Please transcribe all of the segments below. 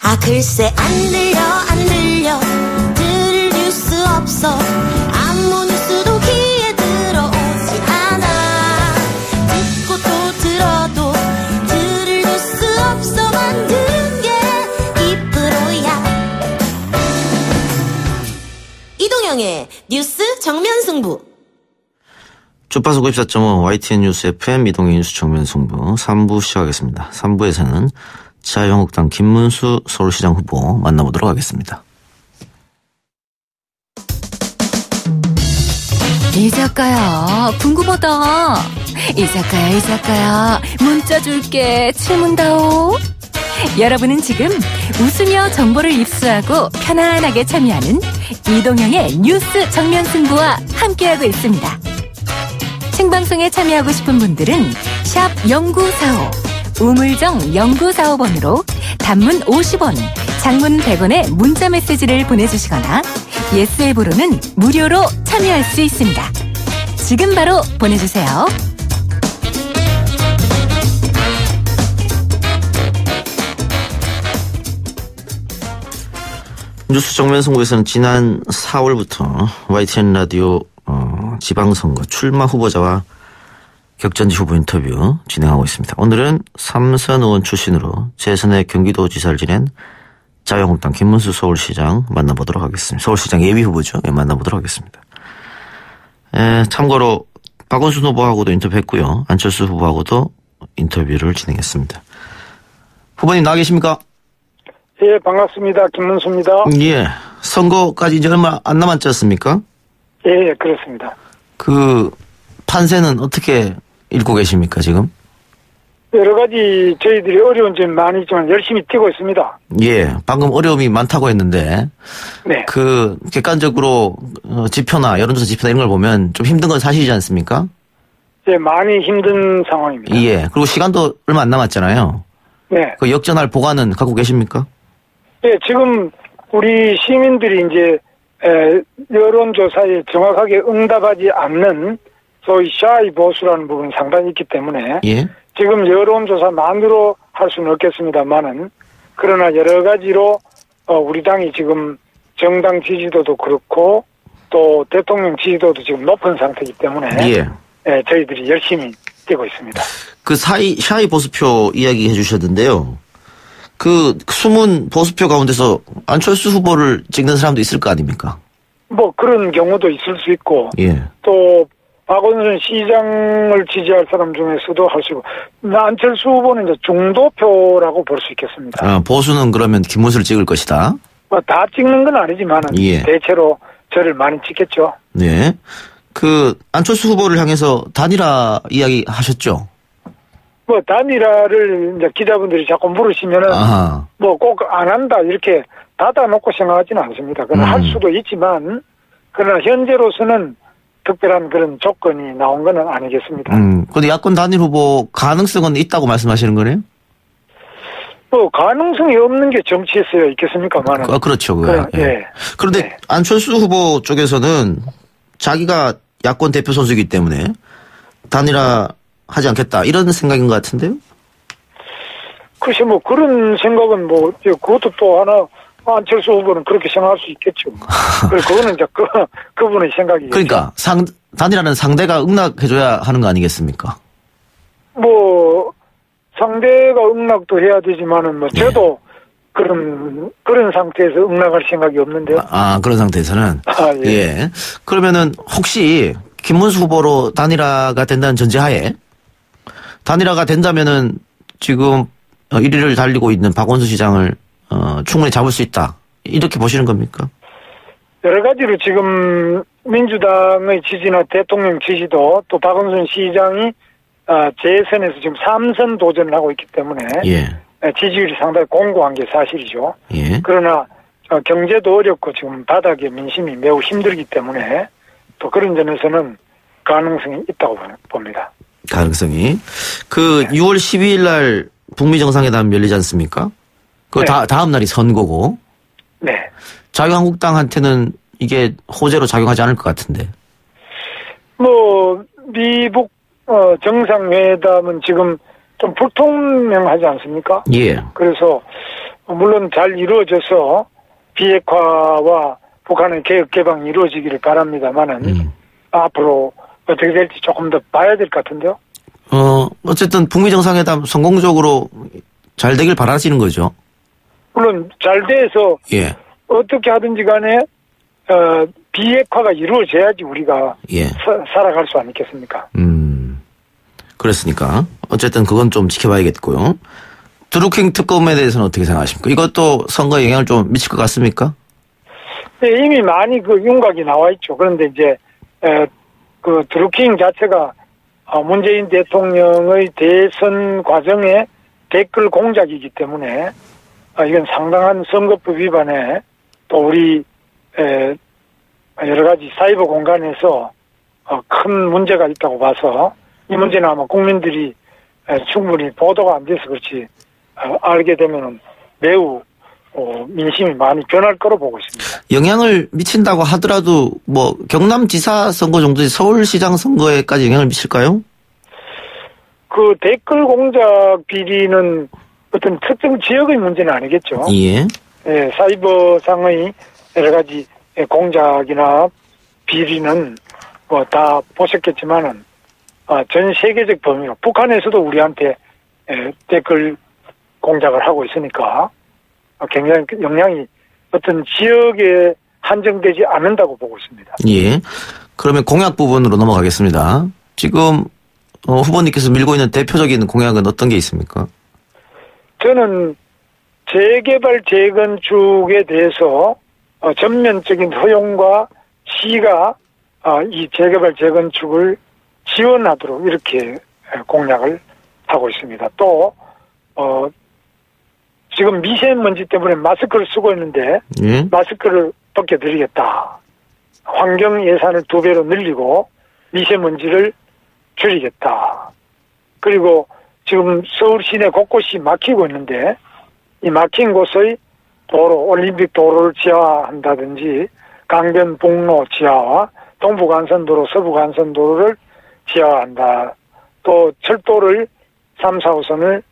아 글쎄 안 들려 안 들려. 들을 뉴스 없어. 아무 뉴스도 귀에 들어오지 않아. 듣고 또 들어도 들을 뉴스 없어. 만드는 게 이프로야. 이동영의 뉴스 정면 승부. 주파수 94.5 YTN 뉴스 FM 이동의 뉴스 정면 승부 3부 시작하겠습니다. 3부에서는 자유한국당 김문수 서울시장 후보 만나보도록 하겠습니다. 이 작가야 궁금하다. 이 작가야 이 작가야 문자 줄게 질문다오. 여러분은 지금 웃으며 정보를 입수하고 편안하게 참여하는 이동형의 뉴스 정면 승부와 함께하고 있습니다. 생방송에 참여하고 싶은 분들은 샵 0945 우물정 0945번으로 단문 50원 장문 100원의 문자 메시지를 보내주시거나 예스 앱으로는 무료로 참여할 수 있습니다. 지금 바로 보내주세요. 뉴스 정면 승부에서는 지난 4월부터 YTN 라디오 어, 지방선거 출마 후보자와 격전지 후보 인터뷰 진행하고 있습니다. 오늘은 삼선 의원 출신으로 재선의 경기도지사를 지낸 자유한국당 김문수 서울시장 만나보도록 하겠습니다. 서울시장 예비 후보죠. 예, 만나보도록 하겠습니다. 에, 참고로 박원순 후보하고도 인터뷰했고요. 안철수 후보하고도 인터뷰를 진행했습니다. 후보님 나와 계십니까? 예, 반갑습니다. 김문수입니다. 예. 선거까지 이제 얼마 안 남았지 않습니까? 예, 예, 그렇습니다. 그 판세는 어떻게 읽고 계십니까 지금? 여러 가지 저희들이 어려운 점이 많이 있지만 열심히 뛰고 있습니다. 예, 방금 어려움이 많다고 했는데 네. 그 객관적으로 어, 지표나 여론조사 지표나 이런 걸 보면 좀 힘든 건 사실이지 않습니까? 예, 많이 힘든 상황입니다. 예, 그리고 시간도 얼마 안 남았잖아요. 네. 그 역전할 보관은 갖고 계십니까? 예, 지금 우리 시민들이 이제 에, 여론조사에 정확하게 응답하지 않는 소위 샤이 보수라는 부분이 상당히 있기 때문에 예, 지금 여론조사만으로 할 수는 없겠습니다만은 그러나 여러 가지로 어, 우리 당이 지금 정당 지지도도 그렇고 또 대통령 지지도도 지금 높은 상태이기 때문에 예. 예, 저희들이 열심히 뛰고 있습니다. 그 사이 샤이 보수표 이야기 해 주셨는데요. 그 숨은 보수표 가운데서 안철수 후보를 찍는 사람도 있을 거 아닙니까? 뭐 그런 경우도 있을 수 있고 예. 또 박원순 시장을 지지할 사람 중에서도 할 수 있고 안철수 후보는 이제 중도표라고 볼 수 있겠습니다. 아, 보수는 그러면 김문수를 찍을 것이다. 뭐 다 찍는 건 아니지만 은 예. 대체로 저를 많이 찍겠죠. 네. 그 안철수 후보를 향해서 단일화 이야기 하셨죠? 뭐 단일화를 이제 기자분들이 자꾸 물으시면은. 뭐 꼭 안 한다 이렇게 닫아놓고 생각하지는 않습니다. 그러나 음. 할 수도 있지만 그러나 현재로서는 특별한 그런 조건이 나온 거는 아니겠습니다. 음. 근데 야권 단일 후보 가능성은 있다고 말씀하시는 거네요? 뭐 가능성이 없는 게 정치에서 있겠습니까만은. 아, 그렇죠. 그거. 그, 예. 그런데 네. 안철수 후보 쪽에서는 자기가 야권 대표 선수이기 때문에 단일화 하지 않겠다 이런 생각인 것 같은데요? 글쎄 뭐 그런 생각은 뭐 이제 그것도 또 하나 안철수 후보는 그렇게 생각할 수 있겠죠. 그래 그거는 이제 그 그분의 생각이겠죠. 그러니까 상 단일화는 상대가 응낙해줘야 하는 거 아니겠습니까? 뭐 상대가 응낙도 해야 되지만은 뭐 예. 저도 그런 그런 상태에서 응낙할 생각이 없는데요. 아 그런 상태에서는 아, 예. 예. 그러면은 혹시 김문수 후보로 단일화가 된다는 전제하에 단일화가 된다면은 지금 1위를 달리고 있는 박원순 시장을 어, 충분히 잡을 수 있다. 이렇게 보시는 겁니까? 여러 가지로 지금 민주당의 지지나 대통령 지지도 또 박원순 시장이 아, 재선에서 지금 삼선 도전을 하고 있기 때문에 예. 지지율이 상당히 공고한 게 사실이죠. 예. 그러나 어, 경제도 어렵고 지금 바닥에 민심이 매우 힘들기 때문에 또 그런 점에서는 가능성이 있다고 보- 봅니다. 가능성이. 그 6월 12일 날 북미 정상회담 열리지 않습니까? 그 네. 다, 다음 날이 선거고 네. 자유한국당한테는 이게 호재로 작용하지 않을 것 같은데. 뭐 미북 어, 정상회담은 지금 좀 불통명하지 않습니까? 예. 그래서 물론 잘 이루어져서 비핵화와 북한의 개혁 개방이 이루어지기를 바랍니다만은 음. 앞으로 어떻게 될지 조금 더 봐야 될 것 같은데요. 어, 어쨌든 북미 정상회담 성공적으로 잘 되길 바라시는 거죠. 물론 잘 돼서 예. 어떻게 하든지 간에 어, 비핵화가 이루어져야지 우리가 예. 사- 살아갈 수 아니겠습니까? 음. 그랬으니까 어쨌든 그건 좀 지켜봐야겠고요. 드루킹 특검에 대해서는 어떻게 생각하십니까? 이것도 선거에 영향을 좀 미칠 것 같습니까? 네, 이미 많이 그 윤곽이 나와 있죠. 그런데 이제 에, 그 드루킹 자체가 어, 문재인 대통령의 대선 과정에 댓글 공작이기 때문에 어, 이건 상당한 선거법 위반에 또 우리 에, 여러 가지 사이버 공간에서 어, 큰 문제가 있다고 봐서 이 문제는 아마 국민들이 에, 충분히 보도가 안 돼서 그렇지 어, 알게 되면은 매우 어, 민심이 많이 변할 거로 보고 있습니다. 영향을 미친다고 하더라도 뭐 경남지사 선거 정도지 서울시장 선거에까지 영향을 미칠까요? 그 댓글 공작 비리는 어떤 특정 지역의 문제는 아니겠죠. 예. 예, 사이버상의 여러 가지 예, 공작이나 비리는 뭐 다 보셨겠지만은 아, 전 세계적 범위로 북한에서도 우리한테 예, 댓글 공작을 하고 있으니까 아, 굉장히 그 영향이 어떤 지역에 한정되지 않는다고 보고 있습니다. 예. 그러면 공약 부분으로 넘어가겠습니다. 지금 어, 후보님께서 밀고 있는 대표적인 공약은 어떤 게 있습니까? 저는 재개발 재건축에 대해서 어, 전면적인 허용과 시가 어, 이 재개발 재건축을 지원하도록 이렇게 에, 공약을 하고 있습니다. 또 어, 지금 미세먼지 때문에 마스크를 쓰고 있는데 예. 마스크를 벗겨드리겠다. 환경 예산을 두 배로 늘리고 미세먼지를 줄이겠다. 그리고 지금 서울 시내 곳곳이 막히고 있는데 이 막힌 곳의 도로, 올림픽 도로를 지하한다든지 강변북로 지하와 동부간선도로, 서부간선도로를 지하한다. 또 철도를 3, 4호선을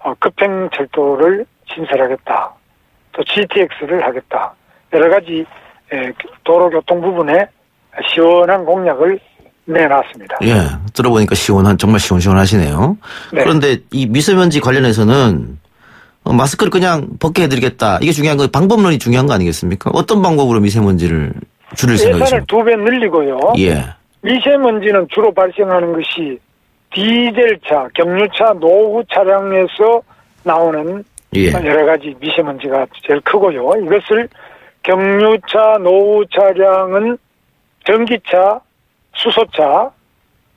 어, 급행 철도를 신설하겠다. 또 GTX를 하겠다. 여러 가지 에, 도로교통 부분에 시원한 공약을 내놨습니다. 예. 들어보니까 시원한, 정말 시원시원하시네요. 네. 그런데 이 미세먼지 관련해서는 어, 마스크를 그냥 벗게 해드리겠다. 이게 중요한 거, 방법론이 중요한 거 아니겠습니까? 어떤 방법으로 미세먼지를 줄일 예산을 생각이십니까? 두배 늘리고요. 예. 미세먼지는 주로 발생하는 것이 디젤차, 경유차, 노후 차량에서 나오는 예. 여러 가지 미세먼지가 제일 크고요. 이것을 경유차, 노후 차량은 전기차, 수소차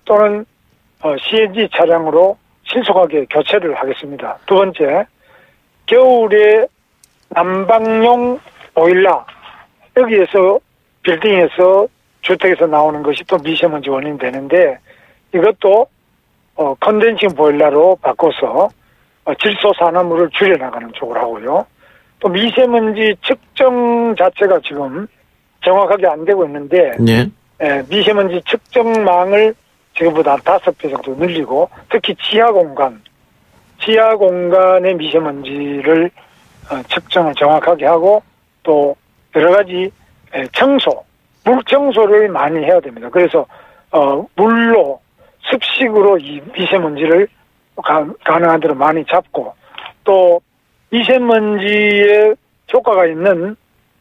또는 어, CNG 차량으로 신속하게 교체를 하겠습니다. 두 번째, 겨울에 난방용 보일러 여기에서 빌딩에서 주택에서 나오는 것이 또 미세먼지 원인이 되는데 이것도 어, 컨덴싱 보일러로 바꿔서 어, 질소 산화물을 줄여나가는 쪽으로 하고요. 또 미세먼지 측정 자체가 지금 정확하게 안 되고 있는데 예. 에, 미세먼지 측정망을 지금보다 다섯 배 정도 늘리고 특히 지하 공간, 지하 공간의 미세먼지를 어, 측정을 정확하게 하고 또 여러 가지 에, 청소, 물 청소를 많이 해야 됩니다. 그래서 어, 물로 습식으로 이 미세먼지를 가, 가능한 대로 많이 잡고 또 미세먼지에 효과가 있는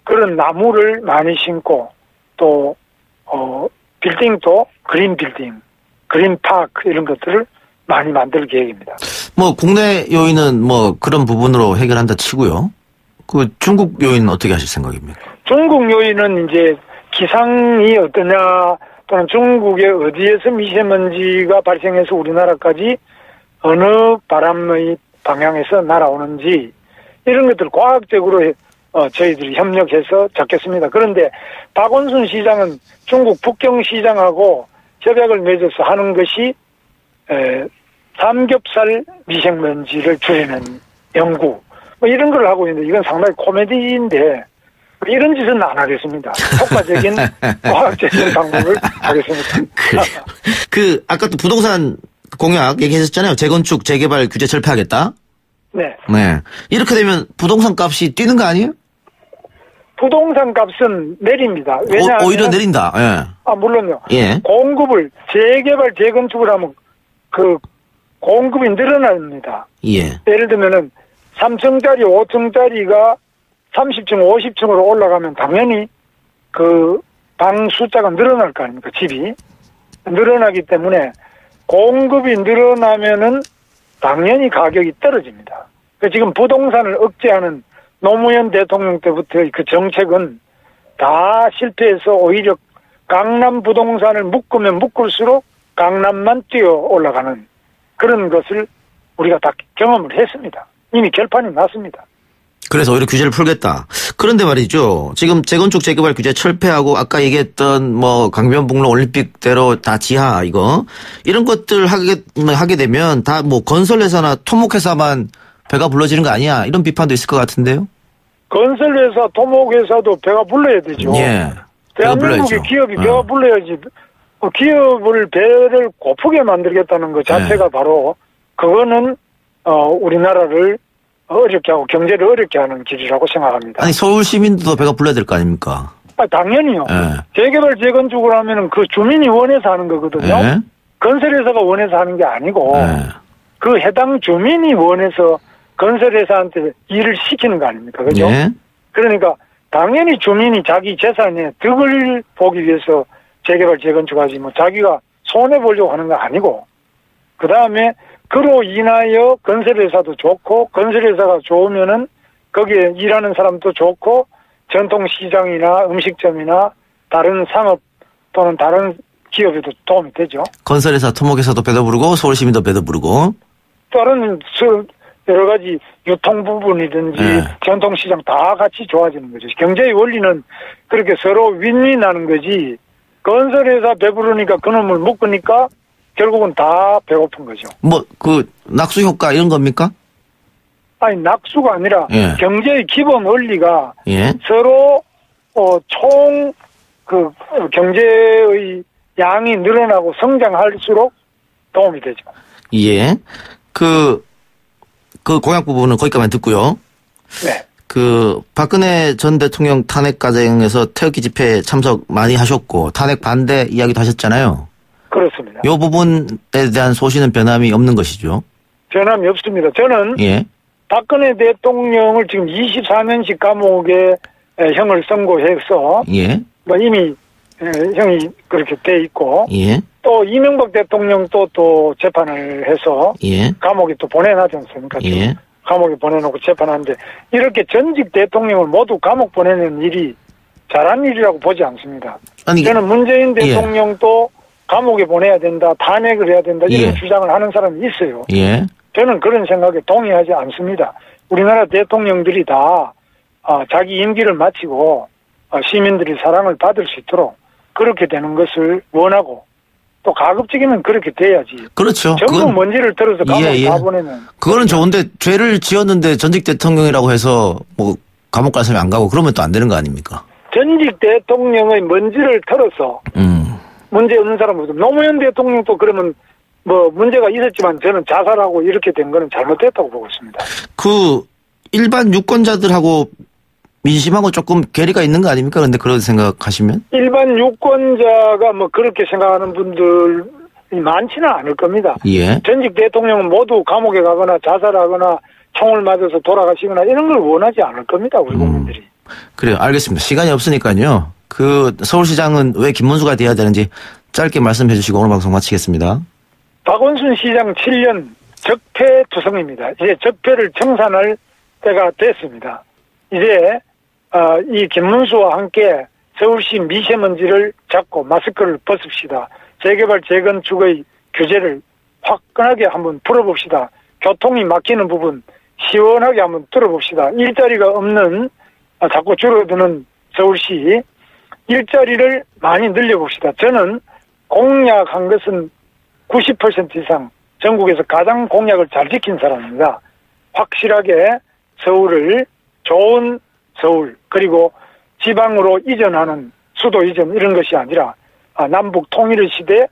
그런 나무를 많이 심고 또 어, 빌딩도 그린 빌딩, 그린 파크 이런 것들을 많이 만들 계획입니다. 뭐 국내 요인은 뭐 그런 부분으로 해결한다 치고요. 그 중국 요인은 어떻게 하실 생각입니까? 중국 요인은 이제 기상이 어떠냐 또는 중국의 어디에서 미세먼지가 발생해서 우리나라까지 어느 바람의 방향에서 날아오는지 이런 것들 과학적으로 어, 저희들이 협력해서 잡겠습니다. 그런데 박원순 시장은 중국 북경 시장하고 협약을 맺어서 하는 것이 에, 삼겹살 미세먼지를 줄이는 연구 뭐 이런 걸 하고 있는데 이건 상당히 코미디인데 이런 짓은 안 하겠습니다. 효과적인 과학적인 방법을 하겠습니다. 그래요. 그 아까 또 부동산 공약 얘기하셨잖아요. 재건축, 재개발 규제 철폐하겠다. 네. 네. 이렇게 되면 부동산 값이 뛰는 거 아니에요? 부동산 값은 내립니다. 왜냐하면 오, 오히려 내린다. 예. 아 물론요. 예. 공급을 재개발 재건축을 하면 그 공급이 늘어납니다. 예. 예를 들면은 3층짜리 5층짜리가 30층 50층으로 올라가면 당연히 그 방 숫자가 늘어날 거 아닙니까 집이 늘어나기 때문에 공급이 늘어나면은 당연히 가격이 떨어집니다. 그 지금 부동산을 억제하는 노무현 대통령 때부터의 그 정책은 다 실패해서 오히려 강남 부동산을 묶으면 묶을수록 강남만 뛰어 올라가는 그런 것을 우리가 다 경험을 했습니다. 이미 결판이 났습니다. 그래서 오히려 규제를 풀겠다. 그런데 말이죠. 지금 재건축 재개발 규제 철폐하고 아까 얘기했던 뭐 강변북로 올림픽대로 다 지하 이거 이런 것들 하게 하게 되면 다 뭐 건설회사나 토목회사만 배가 불러지는 거 아니야 이런 비판도 있을 것 같은데요. 건설회사, 토목회사도 배가 불러야 되죠. 예. 대한민국의. 기업이 어. 배가 불러야지. 어, 기업을 배를 고프게 만들겠다는 것 네. 자체가 바로 그거는 어, 우리나라를 어렵게 하고 경제를 어렵게 하는 길이라고 생각합니다. 아니 서울 시민도 배가 불러야 될 거 아닙니까? 아, 당연히요. 예. 재개발 재건축을 하면은 그 주민이 원해서 하는 거거든요. 예. 건설회사가 원해서 하는 게 아니고 예. 그 해당 주민이 원해서 건설회사한테 일을 시키는 거 아닙니까? 그죠? 예. 그러니까 당연히 주민이 자기 재산에 득을 보기 위해서 재개발 재건축하지 뭐 자기가 손해 보려고 하는 거 아니고 그 다음에 그로 인하여 건설회사도 좋고 건설회사가 좋으면은 거기에 일하는 사람도 좋고 전통시장이나 음식점이나 다른 상업 또는 다른 기업에도 도움이 되죠. 건설회사, 토목회사도 배도 부르고 서울 시민도 배도 부르고 다른 수- 여러 가지 유통 부분이든지 네. 전통시장 다 같이 좋아지는 거죠. 경제의 원리는 그렇게 서로 윈윈하는 거지. 건설회사 배부르니까 그놈을 묶으니까 결국은 다 배고픈 거죠. 뭐 그 낙수 효과 이런 겁니까? 아니 낙수가 아니라 예. 경제의 기본 원리가 예. 서로 어, 총 그 경제의 양이 늘어나고 성장할수록 도움이 되죠. 예. 그, 그 공약 부분은 거기까지만 듣고요. 네. 그 박근혜 전 대통령 탄핵 과정에서 태극기 집회에 참석 많이 하셨고 탄핵 반대 이야기도 하셨잖아요. 그렇습니다. 이 부분에 대한 소신은 변함이 없는 것이죠. 변함이 없습니다. 저는 예. 박근혜 대통령을 지금 24년씩 감옥에 에, 형을 선고해서 예. 뭐 이미 에, 형이 그렇게 돼 있고 예. 또 이명박 대통령도 또 재판을 해서 예. 감옥에 또 보내놨지 않습니까? 예. 감옥에 보내놓고 재판하는데 이렇게 전직 대통령을 모두 감옥 보내는 일이 잘한 일이라고 보지 않습니다. 아니 저는 문재인 예. 대통령도 감옥에 보내야 된다, 탄핵을 해야 된다 이런 예. 주장을 하는 사람이 있어요. 예. 저는 그런 생각에 동의하지 않습니다. 우리나라 대통령들이 다 어, 자기 임기를 마치고 어, 시민들이 사랑을 받을 수 있도록 그렇게 되는 것을 원하고 또 가급적이면 그렇게 돼야지. 그렇죠. 전부 그건 먼지를 털어서 감옥 예, 예. 다 보내면 그거는 좋은데 죄를 지었는데 전직 대통령이라고 해서 뭐 감옥 갈 사람이 안 가고 그러면 또 안 되는 거 아닙니까? 전직 대통령의 먼지를 털어서 음. 문제 없는 사람은 노무현 대통령도 그러면 뭐 문제가 있었지만 저는 자살하고 이렇게 된 거는 잘못됐다고 보고 있습니다. 그 일반 유권자들하고 민심하고 조금 괴리가 있는 거 아닙니까? 그런데 그런 생각하시면 일반 유권자가 뭐 그렇게 생각하는 분들이 많지는 않을 겁니다. 예. 전직 대통령은 모두 감옥에 가거나 자살하거나 총을 맞아서 돌아가시거나 이런 걸 원하지 않을 겁니다. 우리 국민들이. 그래요. 알겠습니다. 시간이 없으니까요. 그 서울시장은 왜 김문수가 돼야 되는지 짧게 말씀해 주시고 오늘 방송 마치겠습니다. 박원순 시장 7년 적폐 투성입니다. 이제 적폐를 청산할 때가 됐습니다. 이제 어, 이 김문수와 함께 서울시 미세먼지를 잡고 마스크를 벗읍시다. 재개발 재건축의 규제를 화끈하게 한번 풀어봅시다. 교통이 막히는 부분 시원하게 한번 뚫어봅시다. 일자리가 없는 아, 자꾸 줄어드는 서울시 일자리를 많이 늘려봅시다. 저는 공약한 것은 90% 이상 전국에서 가장 공약을 잘 지킨 사람입니다. 확실하게 서울을 좋은 서울 그리고 지방으로 이전하는 수도 이전 이런 것이 아니라 아, 남북 통일의 시대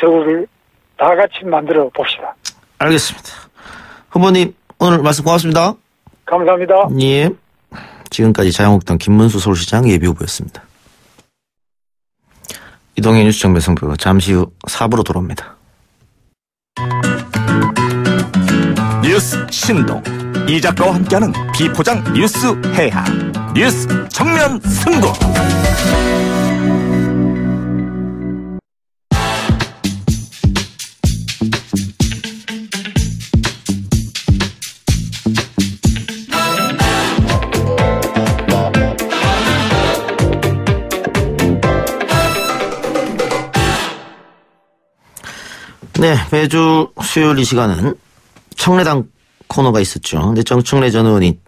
서울을 다 같이 만들어 봅시다. 알겠습니다. 후보님 오늘 말씀 고맙습니다. 감사합니다. 예. 지금까지 자유한국당 김문수 서울시장 예비후보였습니다. 이동현 뉴스 정 배성부 잠시 후 4부로 돌아옵니다. 뉴스 신동 이 작가와 함께하는 비포장 뉴스 해학 뉴스 정면 승부. 네, 매주 수요일 이 시간은 청래당 코너가 있었죠. 근데 정청래 전 의원이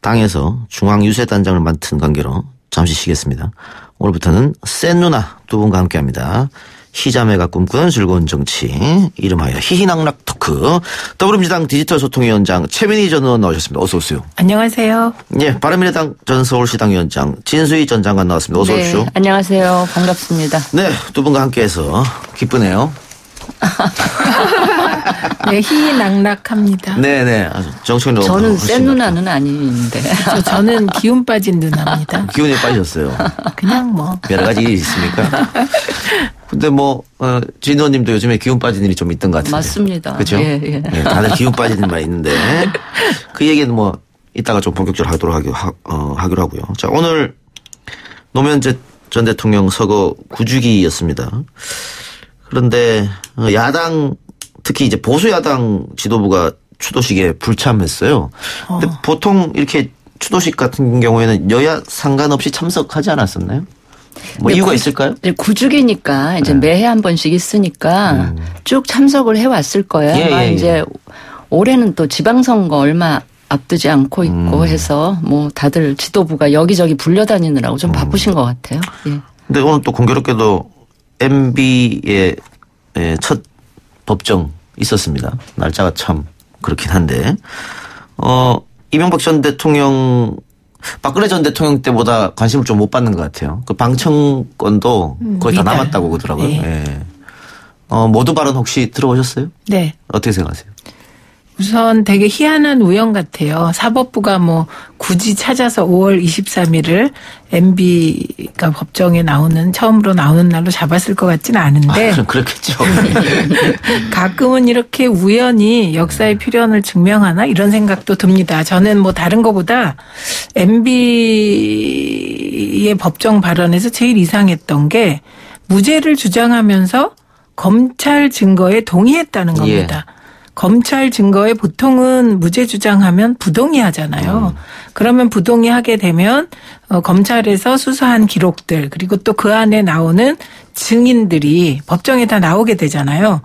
당에서 중앙유세단장을 맡은 관계로 잠시 쉬겠습니다. 오늘부터는 센 누나 두 분과 함께합니다. 희자매가 꿈꾸는 즐거운 정치 이름하여 희희낙락 토크 더불어민주당 디지털 소통위원장 최민희 전 의원 나오셨습니다. 어서 오세요. 안녕하세요. 예, 바른미래당 전 서울시당 위원장 진수희 전 장관 나왔습니다. 어서 오십시오. 네, 안녕하세요. 반갑습니다. 네, 두 분과 함께해서 기쁘네요. 네, 희낙락합니다. 네네, 아주 정청래 저는 센 누나는 아닌데. 저, 저는 기운 빠진 누나입니다. 기운이 빠지셨어요. 그냥 뭐. 여러 가지 일이 있습니까? 근데 뭐, 어, 진 의원님도 요즘에 기운 빠진 일이 좀 있던 것 같은데. 맞습니다. 그죠? 예, 예. 다들 기운 빠진 일만 있는데. 그 얘기는 뭐, 이따가 좀 본격적으로 하도록 하기, 하, 어, 하기로 하고요. 자, 오늘 노무현 전 대통령 서거 9주기였습니다. 그런데 어, 야당 특히 이제 보수 야당 지도부가 추도식에 불참했어요. 근데 보통 이렇게 추도식 같은 경우에는 여야 상관없이 참석하지 않았었나요? 뭐 네, 이유가 구- 있을까요? 구주기니까 이제 네. 매해 한 번씩 있으니까 쭉 참석을 해왔을 거예요. 음. 예, 예, 예. 이제 올해는 또 지방선거 얼마 앞두지 않고 있고 음. 해서 뭐 다들 지도부가 여기저기 불려다니느라고 음. 좀 바쁘신 것 같아요. 예. 근데 오늘 또 공교롭게도 MB의 첫 법정 있었습니다. 날짜가 참 그렇긴 한데, 어, 이명박 전 대통령, 박근혜 전 대통령 때보다 관심을 좀 못 받는 것 같아요. 그 방청권도 거의 다 미달. 남았다고 그러더라고요. 네. 예. 어, 모두 발언 혹시 들어보셨어요? 네. 어떻게 생각하세요? 우선 되게 희한한 우연 같아요. 사법부가 뭐 굳이 찾아서 5월 23일을 MB가 법정에 나오는 처음으로 나오는 날로 잡았을 것 같지는 않은데 아, 그럼 그렇겠죠. 가끔은 이렇게 우연히 역사의 필연을 증명하나 이런 생각도 듭니다. 저는 뭐 다른 것보다 MB의 법정 발언에서 제일 이상했던 게 무죄를 주장하면서 검찰 증거에 동의했다는 예. 겁니다. 검찰 증거에 보통은 무죄 주장하면 부동의하잖아요. 그러면 부동의하게 되면 어, 검찰에서 수사한 기록들 그리고 또 그 안에 나오는 증인들이 법정에 다 나오게 되잖아요.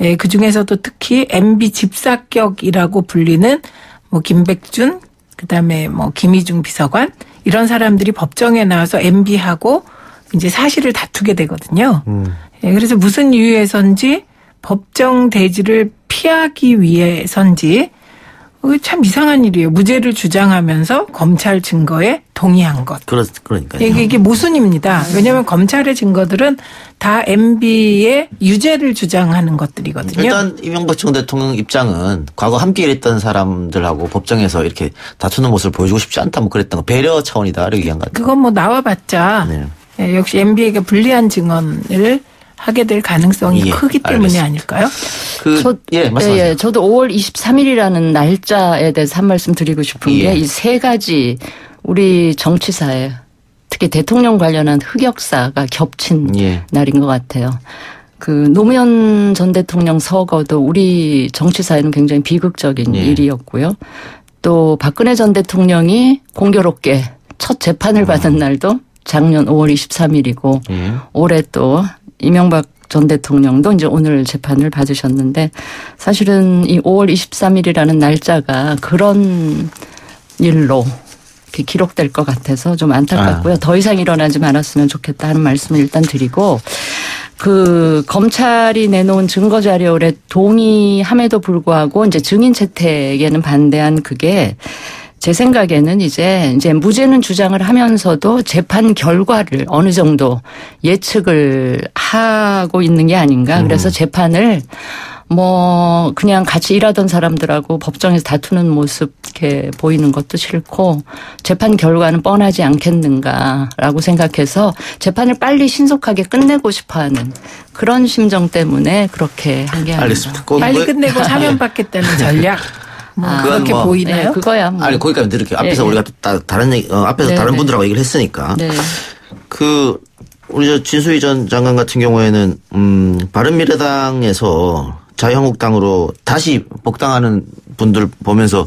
예, 그 중에서도 특히 MB 집사격이라고 불리는 뭐 김백준, 그다음에 뭐 김희중 비서관 이런 사람들이 법정에 나와서 MB하고 이제 사실을 다투게 되거든요. 예, 그래서 무슨 이유에선지 법정 대지를 피하기 위해선지 어, 참 이상한 일이에요. 무죄를 주장하면서 검찰 증거에 동의한 것. 그렇, 그러니까요. 이게, 이게 모순입니다. 왜냐하면 검찰의 증거들은 다 MB의 유죄를 주장하는 것들이거든요. 일단 이명박 전 대통령 입장은 과거 함께 일했던 사람들하고 법정에서 이렇게 다투는 모습을 보여주고 싶지 않다 뭐 그랬던 거 배려 차원이다 이렇게 얘기한 것 같아요. 그건 뭐 나와봤자 네. 예, 역시 MB에게 불리한 증언을 하게 될 가능성이 예, 크기 때문이 알겠습니다. 아닐까요? 그, 저, 예, 말씀하세요. 예, 저도 5월 23일이라는 날짜에 대해서 한 말씀 드리고 싶은 예. 게이 세 가지 우리 정치사에 특히 대통령 관련한 흑역사가 겹친 예. 날인 것 같아요. 그 노무현 전 대통령 서거도 우리 정치사에는 굉장히 비극적인 예. 일이었고요. 또 박근혜 전 대통령이 공교롭게 첫 재판을 받은 날도 작년 5월 23일이고 예. 올해 또 이명박 전 대통령도 이제 오늘 재판을 받으셨는데 사실은 이 5월 23일이라는 날짜가 그런 일로 이렇게 기록될 것 같아서 좀 안타깝고요. 더 이상 일어나지 말았으면 좋겠다 하는 말씀을 일단 드리고 그 검찰이 내놓은 증거 자료에 동의함에도 불구하고 이제 증인 채택에는 반대한 그게 제 생각에는 이제 이제 무죄는 주장을 하면서도 재판 결과를 어느 정도 예측을 하고 있는 게 아닌가. 그래서 재판을 뭐 그냥 같이 일하던 사람들하고 법정에서 다투는 모습 이렇게 보이는 것도 싫고 재판 결과는 뻔하지 않겠는가라고 생각해서 재판을 빨리 신속하게 끝내고 싶어하는 그런 심정 때문에 그렇게 한 게 아닌가. 알겠습니다. 그 빨리 뭐- 끝내고 사면 받겠다는 전략. 뭐 아. 그렇게 뭐- 보이나요? 네, 그거야. 뭐. 아니 거기까지 들을게요. 앞에서 예, 예. 우리가 다, 다른 얘기, 어, 앞에서 네, 다른 네. 분들하고 얘기를 했으니까 네. 그 우리 저 진수희 전 장관 같은 경우에는 음 바른미래당에서 자유한국당으로 다시 복당하는 분들 보면서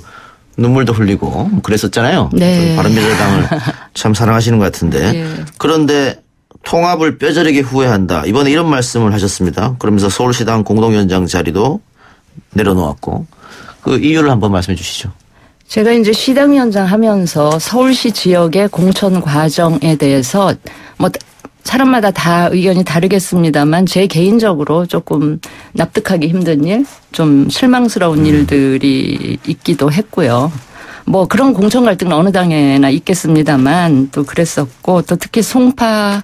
눈물도 흘리고 뭐 그랬었잖아요. 네. 그 바른미래당을 참 사랑하시는 것 같은데 예. 그런데 통합을 뼈저리게 후회한다. 이번에 이런 말씀을 하셨습니다. 그러면서 서울시당 공동위원장 자리도 내려놓았고 그 이유를 한번 말씀해 주시죠. 제가 이제 시당위원장 하면서 서울시 지역의 공천 과정에 대해서 뭐 사람마다 다 의견이 다르겠습니다만 제 개인적으로 조금 납득하기 힘든 일, 좀 실망스러운 일들이 있기도 했고요. 뭐 그런 공천 갈등은 어느 당에나 있겠습니다만 또 그랬었고 또 특히 송파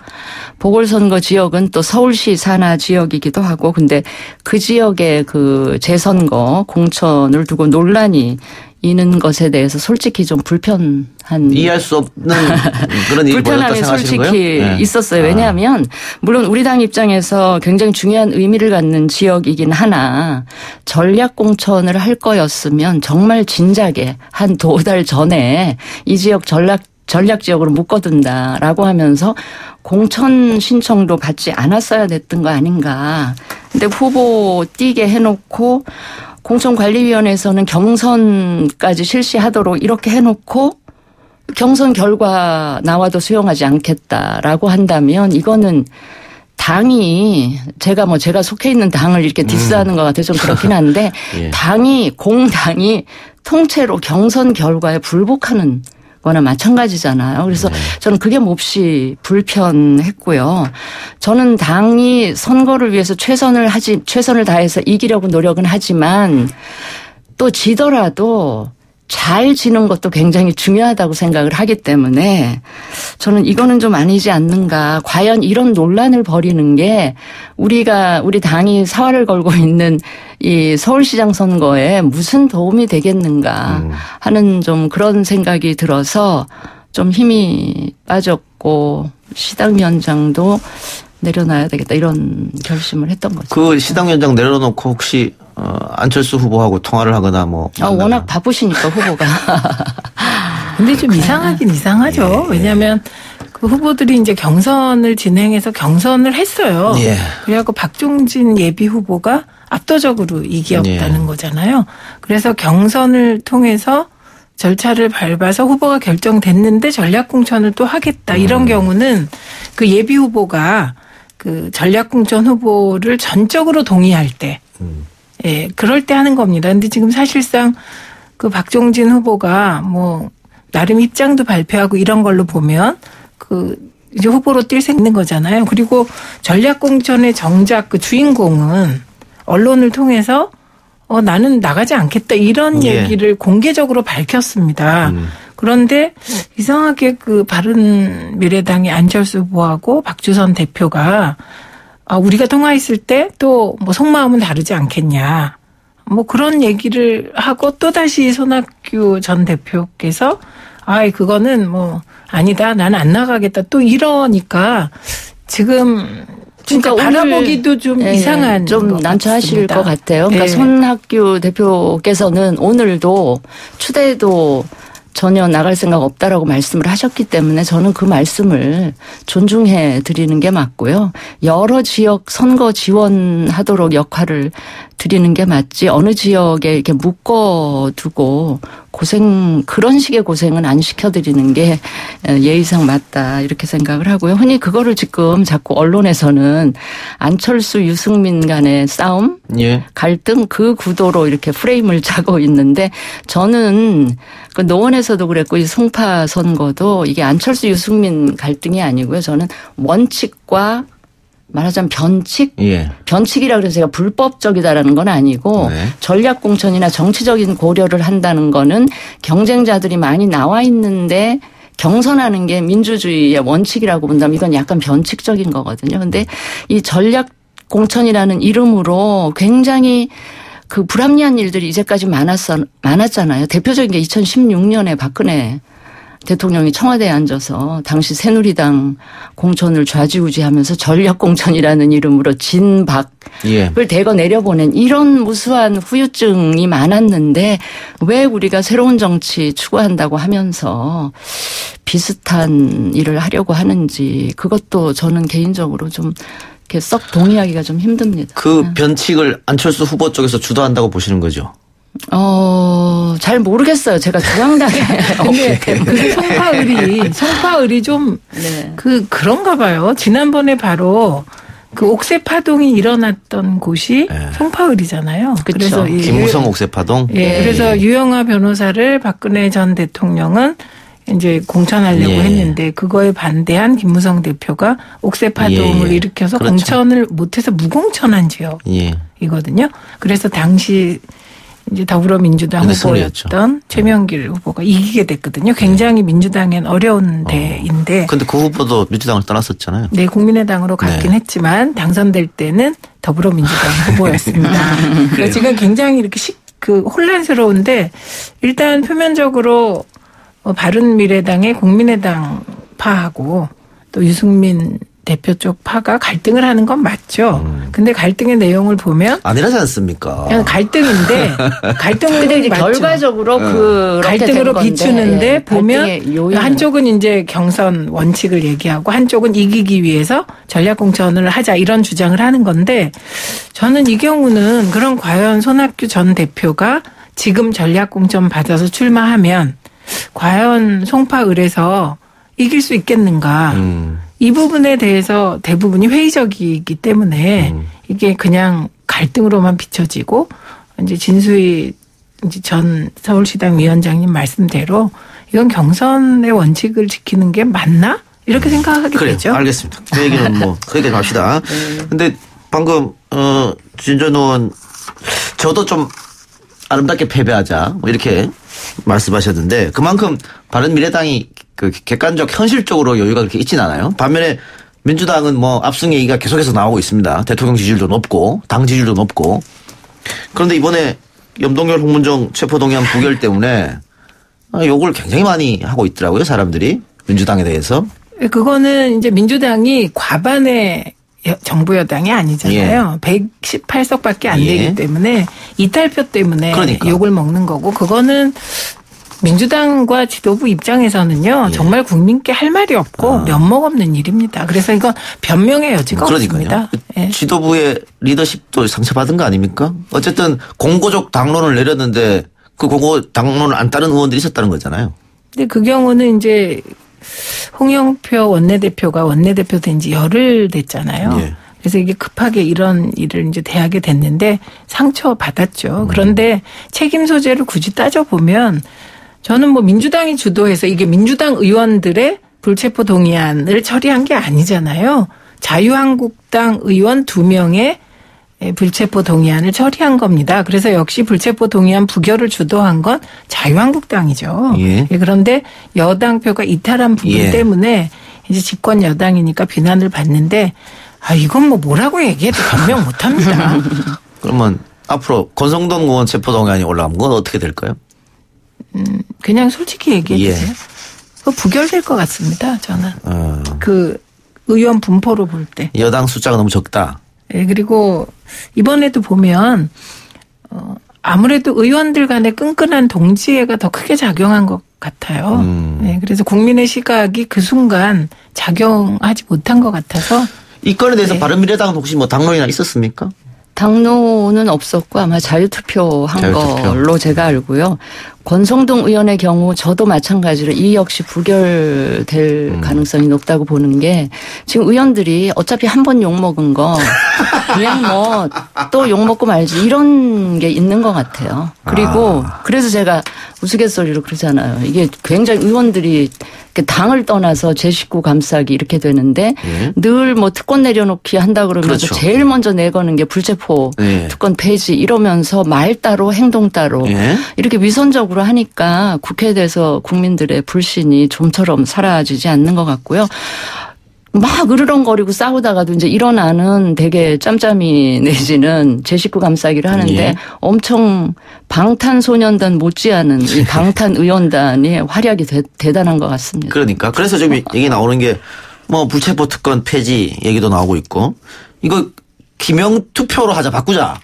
보궐선거 지역은 또 서울시 산하 지역이기도 하고 근데 그 지역의 그 재선거 공천을 두고 논란이 있는 것에 대해서 솔직히 좀 불편한 이해할 수 없는 그런 일이 불편함이? 솔직히 네. 있었어요. 아. 왜냐하면 물론 우리 당 입장에서 굉장히 중요한 의미를 갖는 지역이긴 하나 전략 공천을 할 거였으면 정말 진작에 한 두 달 전에 이 지역 전략 전략 지역으로 묶어둔다라고 하면서 공천 신청도 받지 않았어야 됐던 거 아닌가. 근데 후보 띄게 해놓고 공천관리위원회에서는 경선까지 실시하도록 이렇게 해놓고 경선 결과 나와도 수용하지 않겠다라고 한다면 이거는 당이 제가 뭐 제가 속해 있는 당을 이렇게 디스하는 것 같아서 좀 그렇긴 한데 예. 당이 공당이 통째로 경선 결과에 불복하는 거나 마찬가지잖아요. 그래서 저는 그게 몹시 불편했고요. 저는 당이 선거를 위해서 최선을 하지 최선을 다해서 이기려고 노력은 하지만 또 지더라도 잘 지는 것도 굉장히 중요하다고 생각을 하기 때문에 저는 이거는 좀 아니지 않는가. 과연 이런 논란을 벌이는 게 우리가 우리 당이 사활을 걸고 있는 이 서울시장 선거에 무슨 도움이 되겠는가 하는 좀 그런 생각이 들어서 좀 힘이 빠졌고 시당위원장도 내려놔야 되겠다 이런 결심을 했던 거죠. 그 시당위원장 내려놓고 혹시 어, 안철수 후보하고 통화를 하거나 뭐 아, 워낙 바쁘시니까 후보가. 근데 좀 이상하긴 이상하죠. 예. 왜냐하면 그 후보들이 이제 경선을 진행해서 경선을 했어요. 예. 그래갖고 박종진 예비 후보가 압도적으로 이기었다는 예. 거잖아요. 그래서 경선을 통해서 절차를 밟아서 후보가 결정됐는데 전략 공천을 또 하겠다 음. 이런 경우는 그 예비 후보가 그 전략 공천 후보를 전적으로 동의할 때, 음. 예, 그럴 때 하는 겁니다. 근데 지금 사실상 그 박종진 후보가 뭐 나름 입장도 발표하고 이런 걸로 보면 그 이제 후보로 뛸수 있는 거잖아요. 그리고 전략공천의 정작 그 주인공은 언론을 통해서 어 나는 나가지 않겠다 이런 예. 얘기를 공개적으로 밝혔습니다. 음. 그런데 이상하게 그 바른 미래당의 안철수 후보하고 박주선 대표가 아 우리가 통화했을 때 또 뭐 속마음은 다르지 않겠냐. 뭐 그런 얘기를 하고 또 다시 손학규 전 대표께서 아이 그거는 뭐 아니다 나는 안 나가겠다 또 이러니까 지금 진짜 그러니까 바라보기도 좀 예, 이상한 좀것 난처하실 같습니다. 것 같아요. 그러니까 예. 손학규 대표께서는 오늘도 추대도 전혀 나갈 생각 없다라고 말씀을 하셨기 때문에 저는 그 말씀을 존중해 드리는 게 맞고요. 여러 지역 선거 지원하도록 역할을 드리는 게 맞지 어느 지역에 이렇게 묶어두고 고생 그런 식의 고생은 안 시켜드리는 게 예의상 맞다 이렇게 생각을 하고요. 흔히 그거를 지금 자꾸 언론에서는 안철수 유승민 간의 싸움 예. 갈등 그 구도로 이렇게 프레임을 짜고 있는데 저는 그 노원에서도 그랬고 이 송파 선거도 이게 안철수 유승민 갈등이 아니고요. 저는 원칙과 말하자면 변칙 예. 변칙이라 그래서 제가 불법적이다라는 건 아니고 네. 전략 공천이나 정치적인 고려를 한다는 거는 경쟁자들이 많이 나와 있는데 경선하는 게 민주주의의 원칙이라고 본다면 이건 약간 변칙적인 거거든요. 근데 이 전략 공천이라는 이름으로 굉장히 그 불합리한 일들이 이제까지 많았어, 많았잖아요. 대표적인 게 2016년에 박근혜 대통령이 청와대에 앉아서 당시 새누리당 공천을 좌지우지하면서 전략 공천이라는 이름으로 진박을 예. 대거 내려보낸 이런 무수한 후유증이 많았는데 왜 우리가 새로운 정치 추구한다고 하면서 비슷한 일을 하려고 하는지 그것도 저는 개인적으로 좀 이렇게 썩 동의하기가 좀 힘듭니다. 그 변칙을 안철수 후보 쪽에서 주도한다고 보시는 거죠. 어, 잘 모르겠어요. 제가 중앙당에. 근데 그 송파을이 송파을이 좀 네. 그 그런가 봐요. 지난번에 바로 그 옥새 파동이 일어났던 곳이 네. 송파을이잖아요. 그쵸. 그래서 이 김우성 옥새 파동. 예, 그래서 유영아 변호사를 박근혜 전 대통령은 이제 공천하려고 예. 했는데 그거에 반대한 김무성 대표가 옥새 파동을 예, 예. 일으켜서 그렇죠. 공천을 못해서 무공천한 예. 지역이거든요. 그래서 당시 이제 더불어민주당. 후보였던 최명길 후보가 이기게 됐거든요. 굉장히 민주당엔 어려운 데인데 근데 그 후보도 민주당을 떠났었잖아요. 네, 국민의당으로 갔긴 네. 했지만 당선될 때는 더불어민주당 후보였습니다. 그래서 지금 굉장히 이렇게 식, 그 혼란스러운데 일단 표면적으로 어, 바른미래당의 국민의당 파하고 또 유승민 대표 쪽 파가 갈등을 하는 건 맞죠. 음. 근데 갈등의 내용을 보면 아니라지 않습니까? 그냥 갈등인데 갈등은 근데 이제 맞죠. 결과적으로 그 갈등으로 비추는데 보면 요인 한쪽은 이제 경선 원칙을 얘기하고 한쪽은 이기기 위해서 전략 공천을 하자 이런 주장을 하는 건데 저는 이 경우는 그런 과연 손학규 전 대표가 지금 전략 공천 받아서 출마하면 과연 송파을에서 이길 수 있겠는가 음. 이 부분에 대해서 대부분이 회의적이기 때문에 음. 이게 그냥 갈등으로만 비춰지고 이제 진수희 이제 전 서울시당 위원장님 말씀대로 이건 경선의 원칙을 지키는 게 맞나? 이렇게 생각하게 그래요. 되죠. 알겠습니다. 그 얘기는 뭐, 그 얘기 합시다. 근데 방금, 어, 진전 의원, 저도 좀 아름답게 패배하자. 뭐 이렇게 말씀하셨는데 그만큼 바른미래당이 그 객관적 현실적으로 여유가 그렇게 있진 않아요. 반면에 민주당은 뭐 압승 얘기가 계속해서 나오고 있습니다. 대통령 지지율도 높고 당 지지율도 높고 그런데 이번에 염동열 홍문정 체포동의안 부결 때문에 아, 욕을 굉장히 많이 하고 있더라고요. 사람들이 민주당에 대해서. 그거는 이제 민주당이 과반의 여- 정부 여당이 아니잖아요. 118석밖에 안 예. 되기 때문에 이탈표 때문에 그러니까. 욕을 먹는 거고 그거는 민주당과 지도부 입장에서는요 예. 정말 국민께 할 말이 없고 면목 없는 일입니다. 그래서 이건 변명의 여지가 그러니까요. 없습니다. 예. 지도부의 리더십도 상처받은 거 아닙니까? 어쨌든 공고적 당론을 내렸는데 그 공고 당론을 안 따른 의원들이 있었다는 거잖아요. 근데 그 경우는 이제 홍영표 원내대표가 원내대표 된 지 열흘 됐잖아요. 예. 그래서 이게 급하게 이런 일을 이제 대하게 됐는데 상처 받았죠. 그런데 책임 소재를 굳이 따져보면 저는 뭐 민주당이 주도해서 이게 민주당 의원들의 불체포 동의안을 처리한 게 아니잖아요. 자유한국당 의원 두 명의 예, 불체포 동의안을 처리한 겁니다. 그래서 역시 불체포 동의안 부결을 주도한 건 자유한국당이죠. 예. 예, 그런데 여당표가 이탈한 부분 예. 때문에 이제 집권 여당이니까 비난을 받는데 아 이건 뭐 뭐라고 얘기해도 변명 못합니다. 그러면 앞으로 권성동 의원 체포 동의안이 올라가면 그건 어떻게 될까요? 그냥 솔직히 얘기해 예. 주세요. 그 부결될 것 같습니다. 저는 어, 그 의원 분포로 볼 때. 여당 숫자가 너무 적다. 예, 그리고 이번에도 보면 어 아무래도 의원들 간의 끈끈한 동지애가 더 크게 작용한 것 같아요. 음. 예, 그래서 국민의 시각이 그 순간 작용하지 못한 것 같아서 이 건에 대해서 네. 바른미래당은 혹시 뭐 당론이나 있었습니까? 당론은 없었고 아마 자유투표 한 자유투표. 걸로 제가 알고요. 권성동 의원의 경우 저도 마찬가지로 이 역시 부결될 음. 가능성이 높다고 보는 게 지금 의원들이 어차피 한 번 욕먹은 거 그냥 뭐 또 욕먹고 말지 이런 게 있는 것 같아요. 그리고 아. 그래서 제가 우스갯소리로 그러잖아요. 이게 굉장히 의원들이 당을 떠나서 제 식구 감싸기 이렇게 되는데 예. 늘뭐 특권 내려놓기 한다 그러면서 그렇죠. 제일 먼저 내거는 게 불체포 예. 특권 폐지 이러면서 말 따로 행동 따로 예. 이렇게 위선적으로 하니까 국회에 대해서 국민들의 불신이 좀처럼 사라지지 않는 것 같고요. 막 으르렁거리고 싸우다가도 이제 일어나는 되게 짬짬이 내지는 제 식구 감싸기를 하는데 예. 엄청 방탄소년단 못지않은 이 방탄의원단의 활약이 대, 대단한 것 같습니다. 그러니까 그래서 지금 얘기 나오는 게 뭐 불체포 특권 폐지 얘기도 나오고 있고 이거 기명 투표로 하자 바꾸자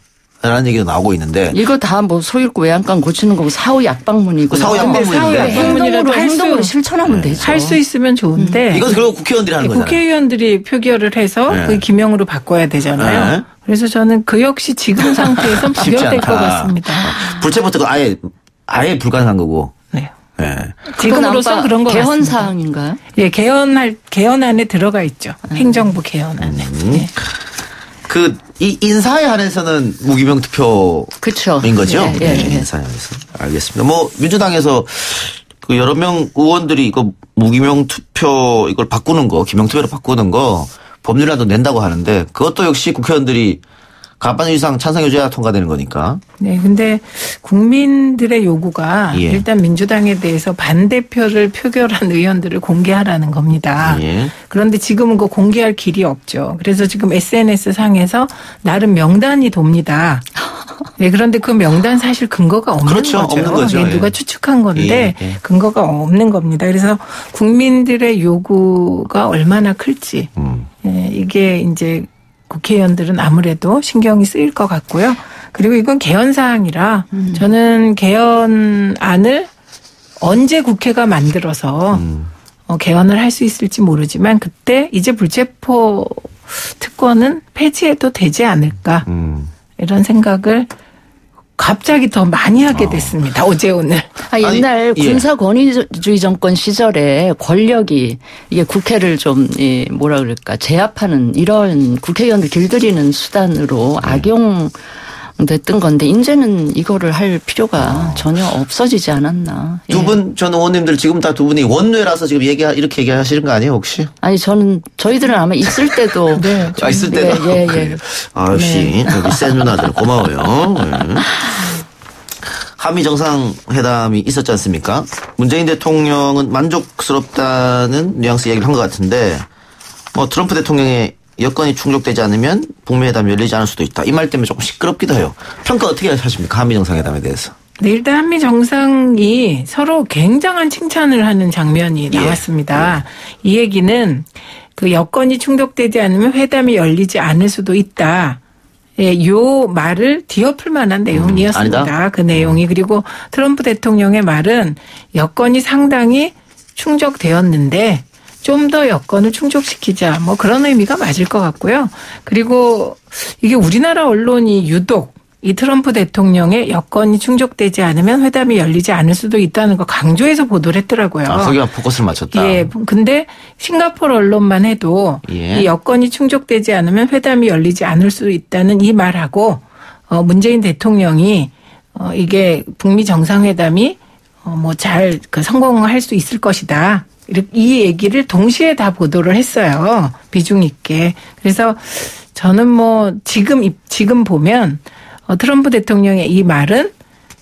라는 얘기도 나오고 있는데 이거 다 뭐 소일구 외양간 고치는 거고 사후 약방문이고 그 사후 약방문인데. 행동으로 할 수- 행동으로 실천하면 되죠. 할 수 있으면 좋은데 이건 결국 국회의원들이 하는 거잖아요. 국회의원들이 표결을 해서 네. 그 기명으로 바꿔야 되잖아요. 네. 그래서 저는 그 역시 지금 상태에선 부결될 것. 같습니다. 불체포 특권 아예 아예 불가능한 거고. 네. 예. 지금으로선 그런 것 개헌 같습니다. 사항인가요? 예, 개헌할 개헌안에 들어가 있죠. 행정부 개헌안에. 음. 네. 그 이 인사에 한해서는 무기명 투표인 그렇죠. 거죠? 예, 예, 네, 예. 인사에 한해서 알겠습니다. 뭐 민주당에서 그 여러 명 의원들이 이거 무기명 투표 이걸 바꾸는 거 기명 투표로 바꾸는 거 법률안도 낸다고 하는데 그것도 역시 국회의원들이 가반 이상 찬성 유지해야 통과되는 거니까. 네, 근데 국민들의 요구가 예. 일단 민주당에 대해서 반대표를 표결한 의원들을 공개하라는 겁니다. 예. 그런데 지금은 그 공개할 길이 없죠. 그래서 지금 SNS 상에서 나름 명단이 돕니다. 네, 그런데 그 명단 사실 근거가 없는 그렇죠. 거죠. 없는 거죠. 네, 누가 예. 추측한 건데 예, 예. 근거가 없는 겁니다. 그래서 국민들의 요구가 얼마나 클지 음. 예, 이게 이제 국회의원들은 아무래도 신경이 쓰일 것 같고요. 그리고 이건 개헌 사항이라 저는 개헌안을 언제 국회가 만들어서 음. 어, 개헌을 할 수 있을지 모르지만 그때 이제 불체포 특권은 폐지해도 되지 않을까 음. 이런 생각을 갑자기 더 많이 하게 됐습니다. 어 제 오늘. 아, 아니, 옛날 예. 군사 권위주의 정권 시절에 권력이 이게 국회를 좀 이, 뭐라 그럴까 제압하는 이런 국회의원들 길들이는 수단으로 네. 악용. 됐던 건데 이제는 이거를 할 필요가 전혀 없어지지 않았나. 예. 두분 전 의원님들 지금 다 두 분이 원뇌라서 지금 얘기 이렇게 얘기하시는 거 아니에요 혹시? 아니 저는 저희들은 아마 있을 때도 네. 아, 있을 예, 때도. 예, 예. 그래요. 아, 역시, 여기 센 누나들 고마워요. 예. 한미 정상회담이 있었지 않습니까? 문재인 대통령은 만족스럽다는 뉘앙스 이야기를 한 것 같은데, 뭐, 트럼프 대통령의 여건이 충족되지 않으면 북미 회담이 열리지 않을 수도 있다. 이 말 때문에 조금 시끄럽기도 해요. 평가 어떻게 하십니까? 한미 정상회담에 대해서. 네, 일단 한미 정상이 서로 굉장한 칭찬을 하는 장면이 예. 나왔습니다. 이 얘기는 그 여건이 충족되지 않으면 회담이 열리지 않을 수도 있다. 예, 요 말을 뒤엎을 만한 내용이었습니다. 음, 아니다? 그 내용이 그리고 트럼프 대통령의 말은 여건이 상당히 충족되었는데 좀 더 여건을 충족시키자 뭐 그런 의미가 맞을 것 같고요. 그리고 이게 우리나라 언론이 유독 이 트럼프 대통령의 여건이 충족되지 않으면 회담이 열리지 않을 수도 있다는 거 강조해서 보도를 했더라고요. 아, 거기만 포커스를 맞췄다. 예, 근데 싱가포르 언론만 해도 예. 이 여건이 충족되지 않으면 회담이 열리지 않을 수 있다는 이 말하고 어 문재인 대통령이 어 이게 북미 정상회담이 어 뭐잘 그 성공할 수 있을 것이다. 이 얘기를 동시에 다 보도를 했어요. 비중 있게. 그래서 저는 뭐 지금 입- 지금 보면 어 트럼프 대통령의 이 말은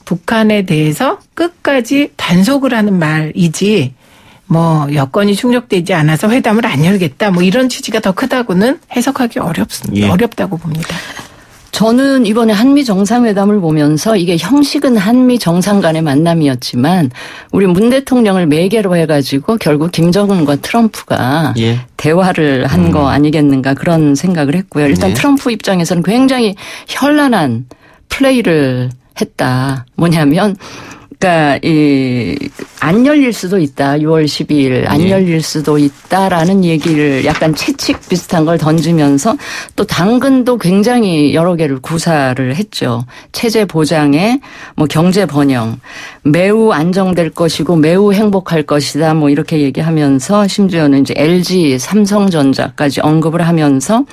북한에 대해서 끝까지 단속을 하는 말이지 뭐 여건이 충족되지 않아서 회담을 안 열겠다 뭐 이런 취지가 더 크다고는 해석하기 어렵습니다. 예. 어렵다고 봅니다. 저는 이번에 한미 정상회담을 보면서 이게 형식은 한미 정상 간의 만남이었지만 우리 문 대통령을 매개로 해가지고 결국 김정은과 트럼프가 예. 대화를 한거 아니겠는가 그런 생각을 했고요. 일단 네. 트럼프 입장에서는 굉장히 현란한 플레이를 했다. 뭐냐면 그러니까 이안 열릴 수도 있다. 6월 12일 안 예. 열릴 수도 있다라는 얘기를 약간 채찍 비슷한 걸 던지면서 또 당근도 굉장히 여러 개를 구사를 했죠. 체제 보장에 뭐 경제 번영 매우 안정될 것이고 매우 행복할 것이다. 뭐 이렇게 얘기하면서 심지어는 이제 LG 삼성전자까지 언급을 하면서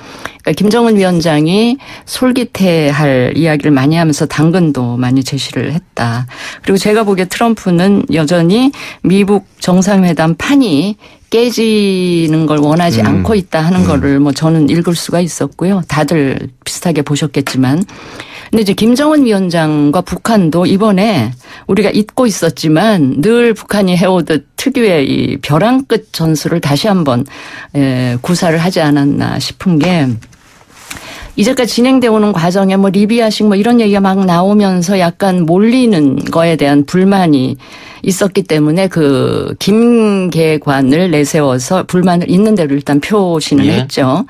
그러니까 김정은 위원장이 솔깃해할 이야기를 많이 하면서 당근도 많이 제시를 했다. 그리고 제가 보기에 트럼프는 여전히 미국 정상회담 판이 깨지는 걸 원하지 음. 않고 있다 하는 거를 뭐 저는 읽을 수가 있었고요. 다들 비슷하게 보셨겠지만. 근데 이제 김정은 위원장과 북한도 이번에 우리가 잊고 있었지만 늘 북한이 해오듯 특유의 이 벼랑 끝 전술을 다시 한번 에, 구사를 하지 않았나 싶은 게 이제까지 진행돼 오는 과정에 뭐 리비아식 뭐 이런 얘기가 막 나오면서 약간 몰리는 거에 대한 불만이 있었기 때문에 그 김계관을 내세워서 불만을 있는 대로 일단 표시는 예. 했죠.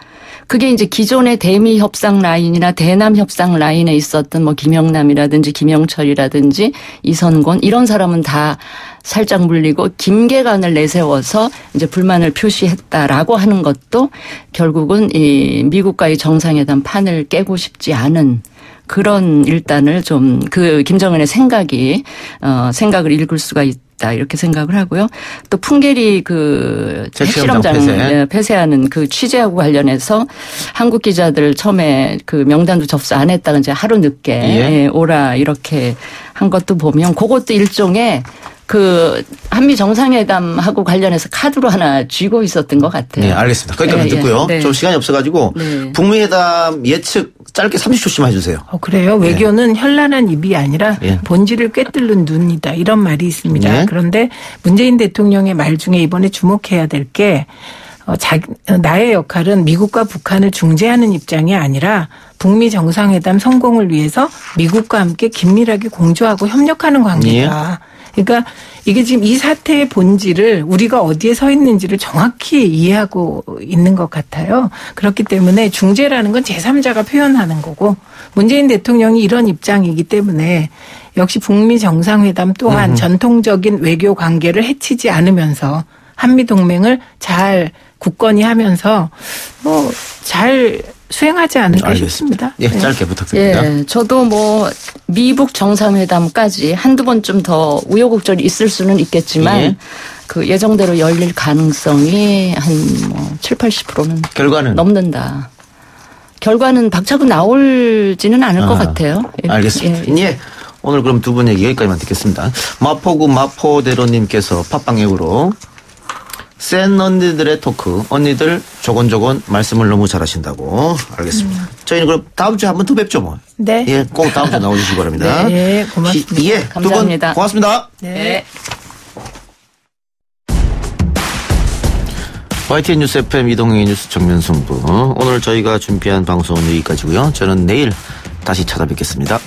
그게 이제 기존의 대미 협상 라인이나 대남 협상 라인에 있었던 뭐 김영남이라든지 김영철이라든지 이선곤 이런 사람은 다 살짝 물리고 김계관을 내세워서 이제 불만을 표시했다라고 하는 것도 결국은 이 미국과의 정상회담 판을 깨고 싶지 않은 그런 일단을 좀 그 김정은의 생각이 어 생각을 읽을 수가 있다 이렇게 생각을 하고요. 또 풍계리 그 핵실험장 핵실험장 폐쇄. 예, 폐쇄하는 그 취재하고 관련해서 한국 기자들 처음에 그 명단도 접수 안 했다가 이제 하루 늦게 예. 예, 오라 이렇게 한 것도 보면 그것도 일종의 그 한미 정상회담하고 관련해서 카드로 하나 쥐고 있었던 것 같아요. 네, 알겠습니다. 거기까지 예, 예. 듣고요. 네. 좀 시간이 없어가지고 네. 북미 회담 예측 짧게 30초씩만 해주세요. 어, 그래요. 외교는 현란한 입이 아니라 예. 본질을 꿰뚫는 눈이다. 이런 말이 있습니다. 예. 그런데 문재인 대통령의 말 중에 이번에 주목해야 될게 어, 자, 어, 나의 역할은 미국과 북한을 중재하는 입장이 아니라 북미 정상회담 성공을 위해서 미국과 함께 긴밀하게 공조하고 협력하는 관계다. 그러니까 이게 지금 이 사태의 본질을 우리가 어디에 서 있는지를 정확히 이해하고 있는 것 같아요. 그렇기 때문에 중재라는 건 제3자가 표현하는 거고 문재인 대통령이 이런 입장이기 때문에 역시 북미 정상회담 또한 전통적인 외교 관계를 해치지 않으면서 한미 동맹을 잘 굳건히 하면서 뭐잘 수행하지 않을까 알겠습니다. 싶습니다. 예, 네. 짧게 부탁드립니다. 예, 저도 뭐 미북 정상회담까지 한두 번좀더 우여곡절이 있을 수는 있겠지만 예. 그 예정대로 열릴 가능성이 한뭐 7, 80%는 결과는 넘는다. 결과는 박차고 나올지는 않을 것 아, 같아요. 예. 알겠습니다. 예. 예. 오늘 그럼 두 분 얘기 여기까지만 듣겠습니다. 마포구 마포대로님께서 팟빵앱으로 센 언니들의 토크 언니들 조곤조곤 말씀을 너무 잘하신다고 알겠습니다. 저희는 그럼 다음 주에 한번 더 뵙죠 뭐. 네. 예, 꼭 다음 주에 나오시기 바랍니다. 네, 고맙습니다. 히- 예, 감사합니다. 고맙습니다. 네. YTN 뉴스 FM 이동영의 뉴스 정면승부 오늘 저희가 준비한 방송은 여기까지고요. 저는 내일 다시 찾아뵙겠습니다.